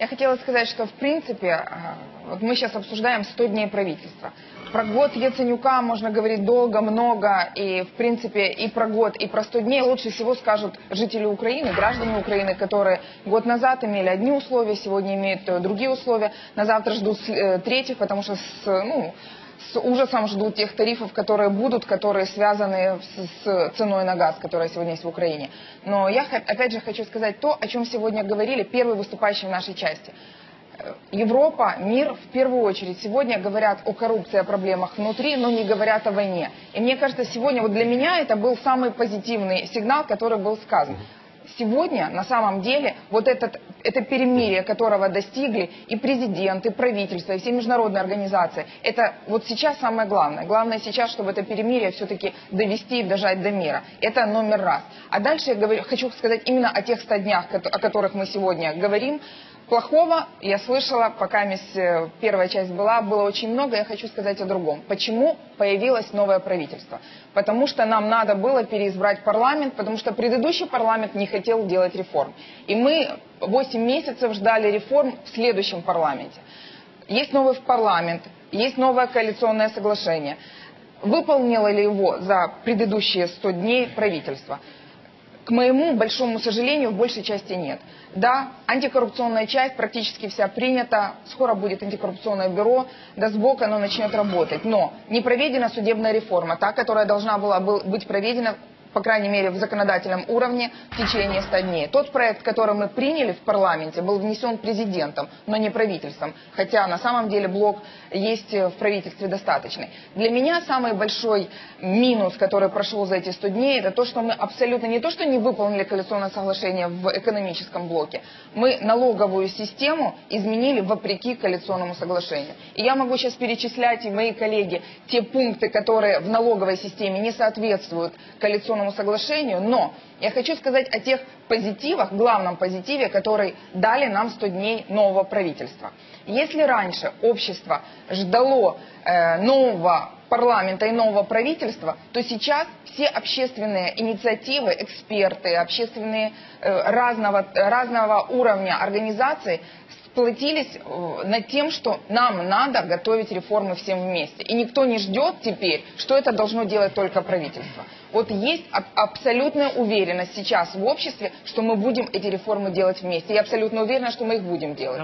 Я хотела сказать, что в принципе, а, вот мы сейчас обсуждаем 100 дней правительства. Про год Яценюка можно говорить долго, много, и в принципе и про год, и про 100 дней лучше всего скажут жители Украины, граждане Украины, которые год назад имели одни условия, сегодня имеют э, другие условия, на завтра ждут э, третьих, потому что с, ну, с ужасом ждут тех тарифов, которые будут, которые связаны с, с ценой на газ, которая сегодня есть в Украине. Но я опять же хочу сказать то, о чем сегодня говорили первые выступающие в нашей части. Э, Европа, мир в первую очередь сегодня говорят о коррупции, о проблемах внутри, но не говорят о войне. И мне кажется, сегодня вот для меня это был самый позитивный сигнал, который был сказан сегодня на самом деле вот этот, это перемирие, которого достигли и президент, и правительство, и все международные организации, это вот сейчас самое главное. Главное сейчас, чтобы это перемирие все-таки довести и дожать до мира. Это номер раз. А дальше я говорю, хочу сказать именно о тех 100 днях, о которых мы сегодня говорим. Плохого я слышала, пока э, первая часть была, было очень много, я хочу сказать о другом. Почему появилось новое правительство? Потому что нам надо было переизбрать парламент, потому что предыдущий парламент не хотел делать реформ. И мы 8 месяцев ждали реформ в следующем парламенте. Есть новый парламент, есть новое коалиционное соглашение. Выполнило ли его за предыдущие 100 дней правительство? К моему большому сожалению, в большей части нет. Да, антикоррупционная часть практически вся принята, скоро будет антикоррупционное бюро, да сбоку оно начнет работать. Но не проведена судебная реформа, та, которая должна была быть проведена по крайней мере, в законодательном уровне в течение 100 дней. Тот проект, который мы приняли в парламенте, был внесен президентом, но не правительством, хотя на самом деле блок есть в правительстве достаточный. Для меня самый большой минус, который прошел за эти 100 дней, это то, что мы абсолютно не то, что не выполнили коалиционное соглашение в экономическом блоке, мы налоговую систему изменили вопреки коалиционному соглашению. И я могу сейчас перечислять, и мои коллеги, те пункты, которые в налоговой системе не соответствуют коалиционному коалиционному соглашению, но я хочу сказать о тех позитивах, главном позитиве, который дали нам 100 дней нового правительства. Если раньше общество ждало э, нового парламента и нового правительства, то сейчас все общественные инициативы, эксперты, общественные э, разного, разного уровня организации сплотились э, над тем, что нам надо готовить реформы всем вместе. И никто не ждет теперь, что это должно делать только правительство. Вот есть абсолютная уверенность сейчас в обществе, что мы будем эти реформы делать вместе. Я абсолютно уверена, что мы их будем делать.